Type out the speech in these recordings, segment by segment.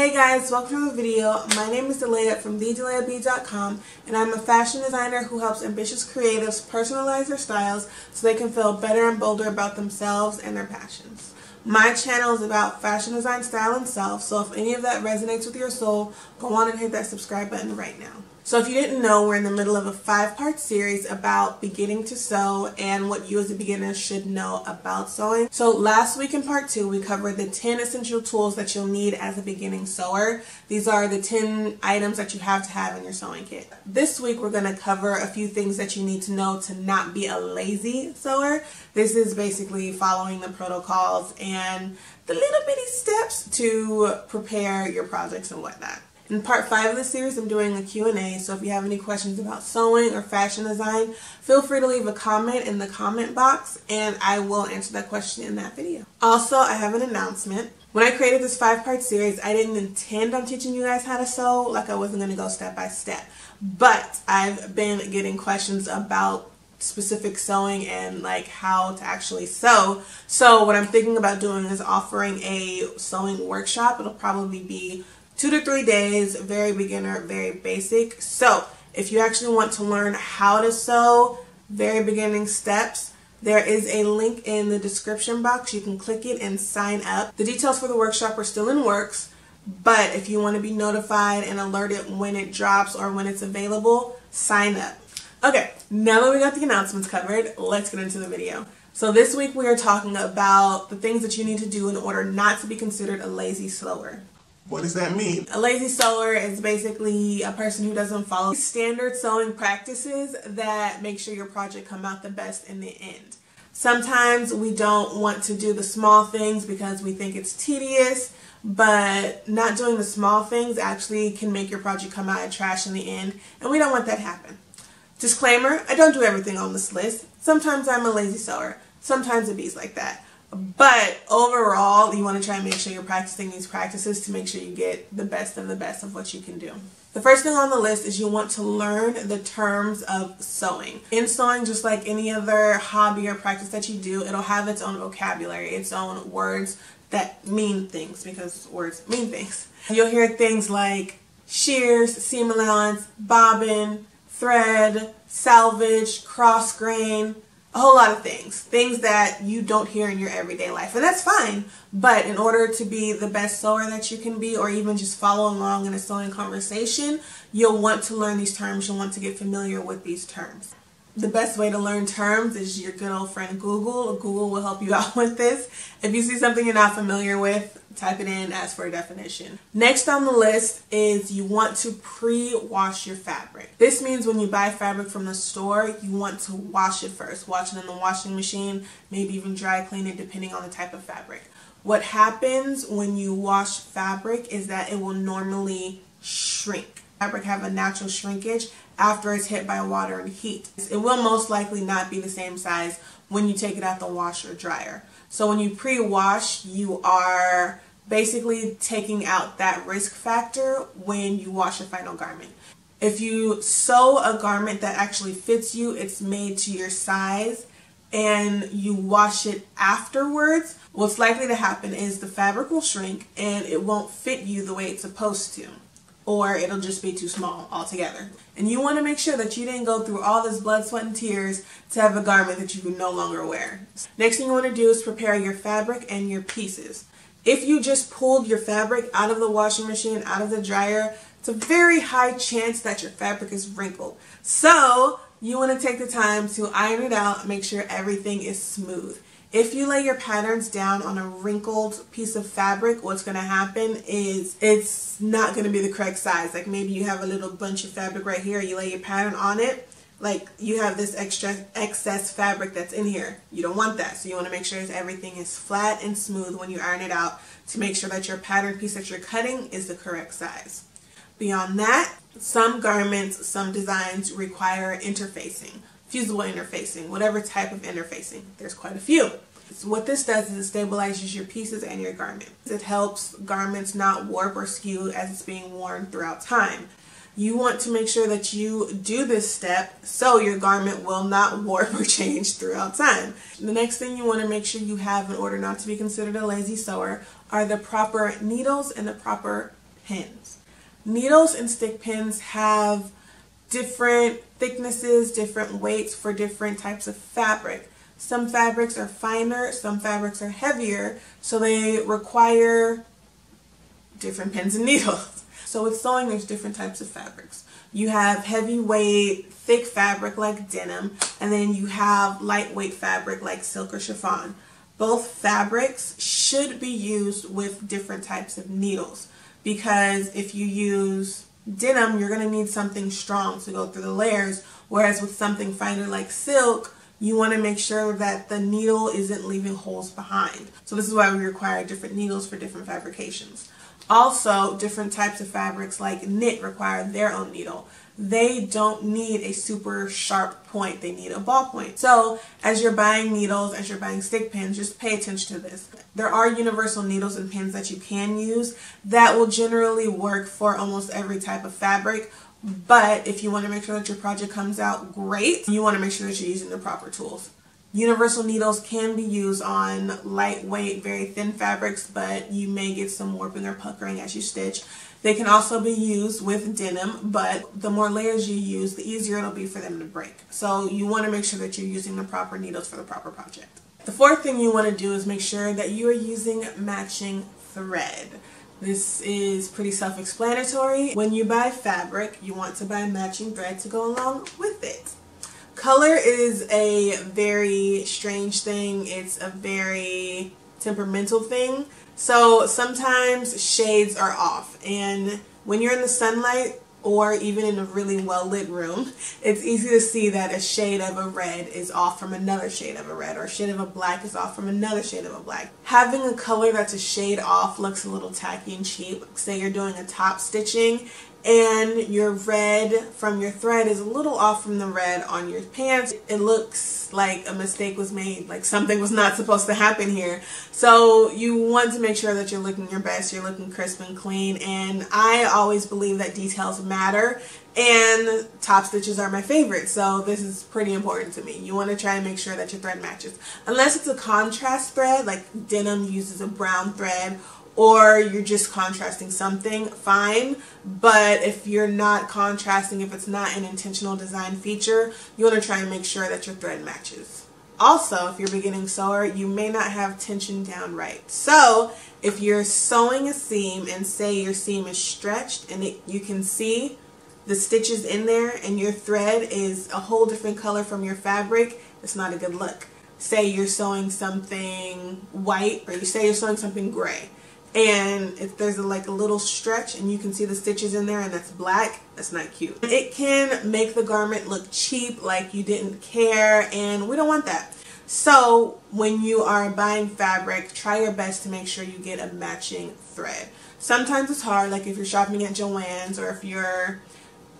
Hey guys, welcome to the video. My name is Delaya from TheDelayaB.com and I'm a fashion designer who helps ambitious creatives personalize their styles so they can feel better and bolder about themselves and their passions. My channel is about fashion design, style, and self, so if any of that resonates with your soul, go on and hit that subscribe button right now. So if you didn't know, we're in the middle of a five-part series about beginning to sew and what you as a beginner should know about sewing. So last week in part two, we covered the 10 essential tools that you'll need as a beginning sewer. These are the 10 items that you have to have in your sewing kit. This week, we're going to cover a few things that you need to know to not be a lazy sewer. This is basically following the protocols and the little bitty steps to prepare your projects and whatnot. In part 5 of the series, I'm doing a Q&A, so if you have any questions about sewing or fashion design, feel free to leave a comment in the comment box, and I will answer that question in that video. Also, I have an announcement. When I created this five-part series, I didn't intend on teaching you guys how to sew, like I wasn't going to go step by step. But I've been getting questions about specific sewing and like how to actually sew. So what I'm thinking about doing is offering a sewing workshop. It'll probably be two to three days, very beginner, very basic. So if you actually want to learn how to sew, very beginning steps, there is a link in the description box. You can click it and sign up. The details for the workshop are still in works, but if you want to be notified and alerted when it drops or when it's available, sign up. Okay, now that we got the announcements covered, let's get into the video. So this week we are talking about the things that you need to do in order not to be considered a lazy sewer. What does that mean? A lazy sewer is basically a person who doesn't follow standard sewing practices that make sure your project come out the best in the end. Sometimes we don't want to do the small things because we think it's tedious, but not doing the small things actually can make your project come out in trash in the end, and we don't want that to happen. Disclaimer, I don't do everything on this list. Sometimes I'm a lazy sewer. Sometimes it bees like that. But overall, you want to try and make sure you're practicing these practices to make sure you get the best of the best of what you can do. The first thing on the list is you want to learn the terms of sewing. In sewing, just like any other hobby or practice that you do, it'll have its own vocabulary, its own words that mean things because words mean things. You'll hear things like shears, seam allowance, bobbin, thread, selvage, cross grain, a whole lot of things. Things that you don't hear in your everyday life. And that's fine. But in order to be the best sewer that you can be, or even just follow along in a sewing conversation, you'll want to learn these terms. You'll want to get familiar with these terms. The best way to learn terms is your good old friend Google. Google will help you out with this. If you see something you're not familiar with, type it in, ask for a definition. Next on the list is you want to pre-wash your fabric. This means when you buy fabric from the store, you want to wash it first. Wash it in the washing machine, maybe even dry clean it depending on the type of fabric. What happens when you wash fabric is that it will normally shrink. Fabric have a natural shrinkage after it's hit by water and heat. It will most likely not be the same size when you take it out the washer dryer. So when you pre-wash, you are basically taking out that risk factor when you wash your final garment. If you sew a garment that actually fits you, it's made to your size, and you wash it afterwards, what's likely to happen is the fabric will shrink and it won't fit you the way it's supposed to or it'll just be too small altogether. And you want to make sure that you didn't go through all this blood, sweat, and tears to have a garment that you can no longer wear. Next thing you want to do is prepare your fabric and your pieces. If you just pulled your fabric out of the washing machine, out of the dryer, it's a very high chance that your fabric is wrinkled. So you want to take the time to iron it out, make sure everything is smooth. If you lay your patterns down on a wrinkled piece of fabric, what's going to happen is it's not going to be the correct size. Like maybe you have a little bunch of fabric right here, you lay your pattern on it, like you have this extra excess fabric that's in here. You don't want that. So you want to make sure that everything is flat and smooth when you iron it out to make sure that your pattern piece that you're cutting is the correct size. Beyond that, some garments, some designs require interfacing fusible interfacing, whatever type of interfacing. There's quite a few. So what this does is it stabilizes your pieces and your garment. It helps garments not warp or skew as it's being worn throughout time. You want to make sure that you do this step so your garment will not warp or change throughout time. The next thing you want to make sure you have in order not to be considered a lazy sewer are the proper needles and the proper pins. Needles and stick pins have different thicknesses, different weights for different types of fabric. Some fabrics are finer, some fabrics are heavier, so they require different pins and needles. So with sewing, there's different types of fabrics. You have heavyweight, thick fabric like denim, and then you have lightweight fabric like silk or chiffon. Both fabrics should be used with different types of needles because if you use denim, you're going to need something strong to go through the layers, whereas with something finer like silk, you want to make sure that the needle isn't leaving holes behind. So this is why we require different needles for different fabrications. Also, different types of fabrics like knit require their own needle. They don't need a super sharp point, they need a ball point. So as you're buying needles, as you're buying stick pins, just pay attention to this. There are universal needles and pins that you can use that will generally work for almost every type of fabric. But if you want to make sure that your project comes out great, you want to make sure that you're using the proper tools. Universal needles can be used on lightweight, very thin fabrics, but you may get some warping or puckering as you stitch. They can also be used with denim, but the more layers you use, the easier it'll be for them to break. So you want to make sure that you're using the proper needles for the proper project. The fourth thing you want to do is make sure that you are using matching thread. This is pretty self-explanatory. When you buy fabric, you want to buy matching thread to go along with it. Color is a very strange thing. It's a very temperamental thing. So sometimes shades are off and when you're in the sunlight or even in a really well lit room, it's easy to see that a shade of a red is off from another shade of a red or a shade of a black is off from another shade of a black. Having a color that's a shade off looks a little tacky and cheap. Say you're doing a top stitching and your red from your thread is a little off from the red on your pants. It looks like a mistake was made, like something was not supposed to happen here. So you want to make sure that you're looking your best, you're looking crisp and clean, and I always believe that details matter, and top stitches are my favorite, so this is pretty important to me. You want to try and make sure that your thread matches. Unless it's a contrast thread, like denim uses a brown thread, or you're just contrasting something, fine. But if you're not contrasting, if it's not an intentional design feature, you want to try and make sure that your thread matches. Also, if you're beginning sewer, you may not have tension down right. So, if you're sewing a seam and say your seam is stretched and it, you can see the stitches in there and your thread is a whole different color from your fabric, it's not a good look. Say you're sewing something white or you say you're sewing something gray and if there's a, like a little stretch and you can see the stitches in there and that's black that's not cute it can make the garment look cheap like you didn't care and we don't want that so when you are buying fabric try your best to make sure you get a matching thread sometimes it's hard like if you're shopping at Joann's or if you're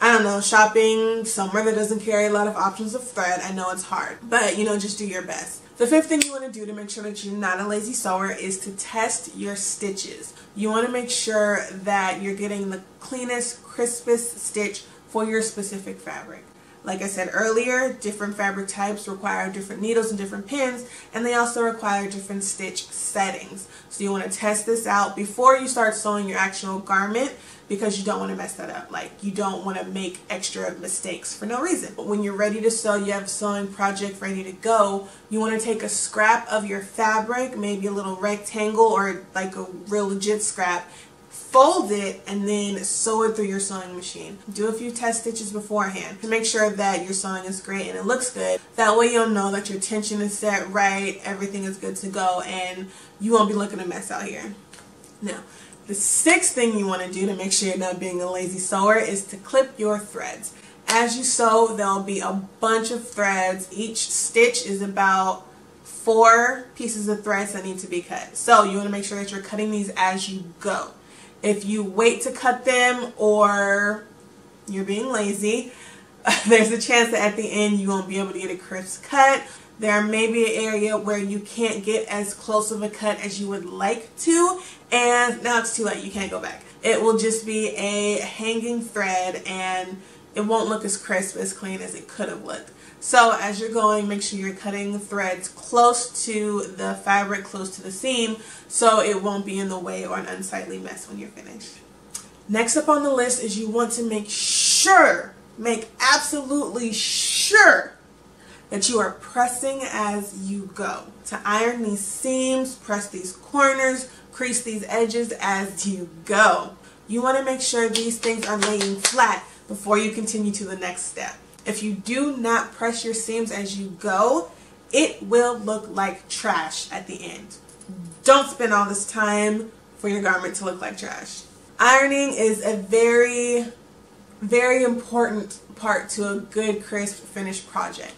I don't know, shopping somewhere that doesn't carry a lot of options of thread. I know it's hard, but you know, just do your best. The fifth thing you want to do to make sure that you're not a lazy sewer is to test your stitches. You want to make sure that you're getting the cleanest, crispest stitch for your specific fabric. Like I said earlier, different fabric types require different needles and different pins, and they also require different stitch settings. So you want to test this out before you start sewing your actual garment because you don't want to mess that up. Like you don't want to make extra mistakes for no reason. But when you're ready to sew, you have a sewing project ready to go, you want to take a scrap of your fabric, maybe a little rectangle or like a real legit scrap, fold it and then sew it through your sewing machine. Do a few test stitches beforehand to make sure that your sewing is great and it looks good. That way you'll know that your tension is set right, everything is good to go, and you won't be looking a mess out here. Now, the sixth thing you want to do to make sure you're not being a lazy sewer is to clip your threads. As you sew, there'll be a bunch of threads. Each stitch is about four pieces of threads that need to be cut. So you want to make sure that you're cutting these as you go. If you wait to cut them or you're being lazy, there's a chance that at the end you won't be able to get a crisp cut there may be an area where you can't get as close of a cut as you would like to, and now it's too late. You can't go back. It will just be a hanging thread, and it won't look as crisp, as clean as it could have looked. So as you're going, make sure you're cutting threads close to the fabric, close to the seam, so it won't be in the way or an unsightly mess when you're finished. Next up on the list is you want to make sure, make absolutely sure that you are pressing as you go. To iron these seams, press these corners, crease these edges as you go. You want to make sure these things are laying flat before you continue to the next step. If you do not press your seams as you go, it will look like trash at the end. Don't spend all this time for your garment to look like trash. Ironing is a very, very important part to a good crisp finished project.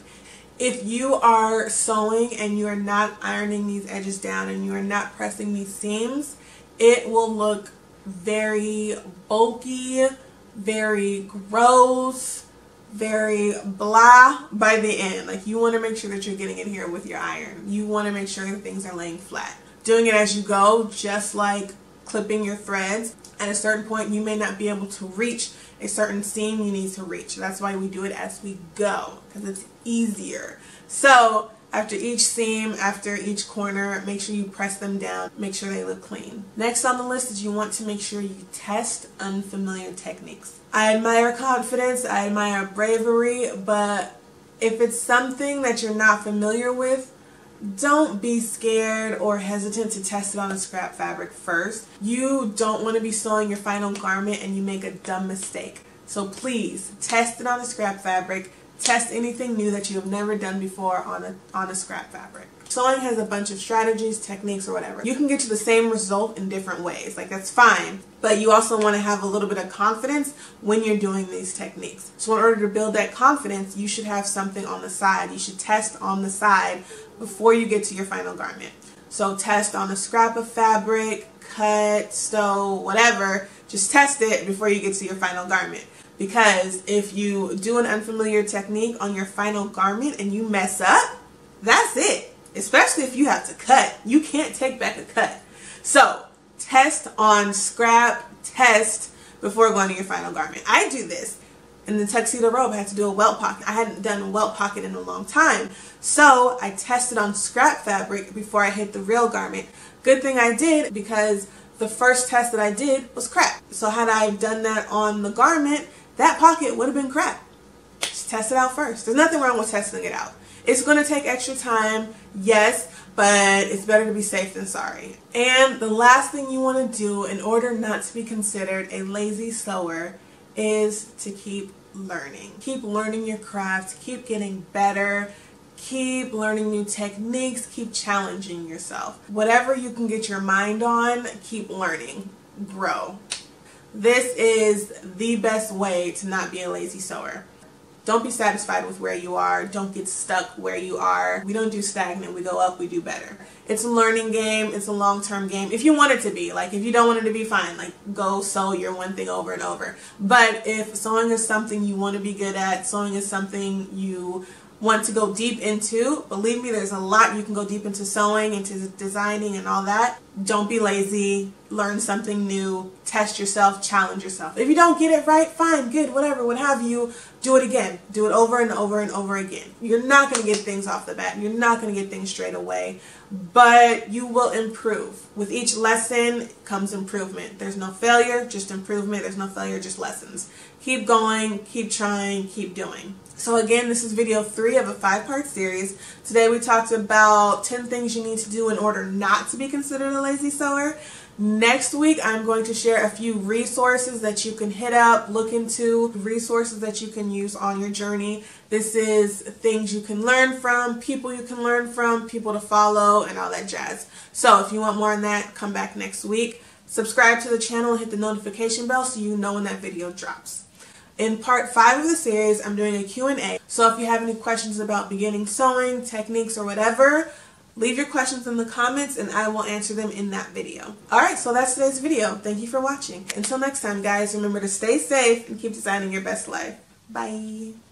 If you are sewing and you are not ironing these edges down and you are not pressing these seams, it will look very bulky, very gross, very blah by the end. Like you want to make sure that you're getting in here with your iron. You want to make sure that things are laying flat. Doing it as you go, just like clipping your threads. At a certain point, you may not be able to reach a certain seam you need to reach. That's why we do it as we go, because it's easier. So after each seam, after each corner, make sure you press them down, make sure they look clean. Next on the list is you want to make sure you test unfamiliar techniques. I admire confidence, I admire bravery, but if it's something that you're not familiar with, don't be scared or hesitant to test it on a scrap fabric first. You don't want to be sewing your final garment and you make a dumb mistake. So please test it on a scrap fabric. Test anything new that you have never done before on a, on a scrap fabric. Sewing has a bunch of strategies, techniques, or whatever. You can get to the same result in different ways. Like that's fine. But you also want to have a little bit of confidence when you're doing these techniques. So in order to build that confidence, you should have something on the side. You should test on the side before you get to your final garment. So test on a scrap of fabric, cut, sew, whatever. Just test it before you get to your final garment. Because if you do an unfamiliar technique on your final garment and you mess up, that's it. Especially if you have to cut. You can't take back a cut. So test on scrap, test before going to your final garment. I do this in the tuxedo robe, I had to do a welt pocket. I hadn't done a welt pocket in a long time. So I tested on scrap fabric before I hit the real garment. Good thing I did because the first test that I did was crap. So had I done that on the garment, that pocket would have been crap. Just test it out first. There's nothing wrong with testing it out. It's going to take extra time, yes, but it's better to be safe than sorry. And the last thing you want to do in order not to be considered a lazy sewer is to keep learning. Keep learning your craft, keep getting better, keep learning new techniques, keep challenging yourself. Whatever you can get your mind on, keep learning, grow. This is the best way to not be a lazy sewer. Don't be satisfied with where you are. Don't get stuck where you are. We don't do stagnant. We go up. We do better. It's a learning game. It's a long-term game. If you want it to be, like if you don't want it to be, fine. Like go sew your one thing over and over. But if sewing is something you want to be good at, sewing is something you want to go deep into, believe me, there's a lot you can go deep into sewing, into designing and all that. Don't be lazy. Learn something new. Test yourself. Challenge yourself. If you don't get it right, fine, good, whatever, what have you. Do it again. Do it over and over and over again. You're not going to get things off the bat. You're not going to get things straight away. But you will improve. With each lesson comes improvement. There's no failure, just improvement. There's no failure, just lessons. Keep going, keep trying, keep doing. So again, this is video three of a five-part series. Today we talked about 10 things you need to do in order not to be considered a lazy sewer. Next week, I'm going to share a few resources that you can hit up, look into, resources that you can use on your journey. This is things you can learn from, people you can learn from, people to follow, and all that jazz. So if you want more on that, come back next week. Subscribe to the channel and hit the notification bell so you know when that video drops. In part 5 of the series, I'm doing a Q&A. So if you have any questions about beginning sewing, techniques, or whatever, leave your questions in the comments and I will answer them in that video. Alright, so that's today's video. Thank you for watching. Until next time, guys, remember to stay safe and keep designing your best life. Bye.